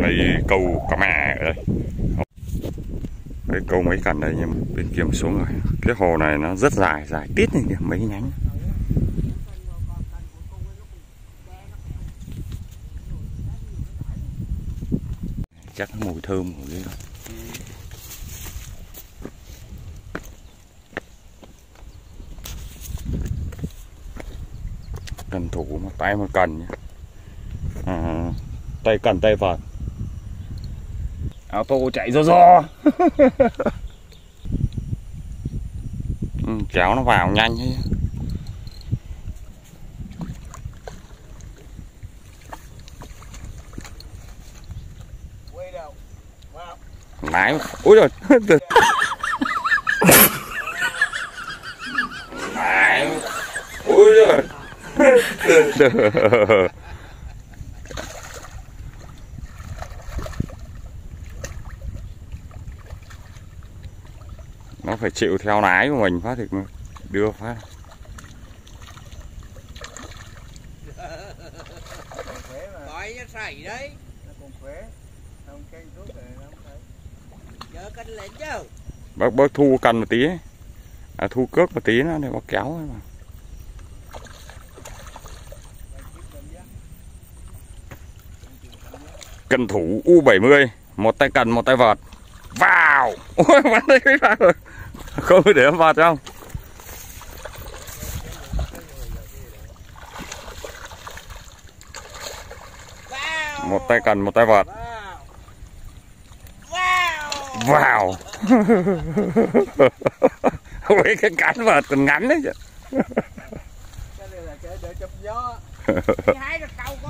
này câu cá mè ở đây đấy câu mấy cần đây nhưng bên kia xuống rồi. Cái hồ này nó rất dài dài tít này kìa mấy nhánh. Chắc mùi thơm của cái cần thủ mà tay mà cần nhé à, tay cần tay vợt tô chạy do do ừ, kéo nó vào nhanh ấy. lái ui rồi lái ui rồi nó phải chịu theo lái của mình phát thì đưa phát. Nó đấy. Bác bác thu cần một tí. Ấy. à, thu cước một tí nó để bác kéo ấy mà. Cần thủ U70 một tay cần một tay vợt. Vào! Ôi bắn đây cái vào rồi không để em vào trong một tay cần một tay vợt. Vào. Với cái cán vợt còn ngắn đấy chứ. Cái này là để, để chụp gió. Chị hai là cầu có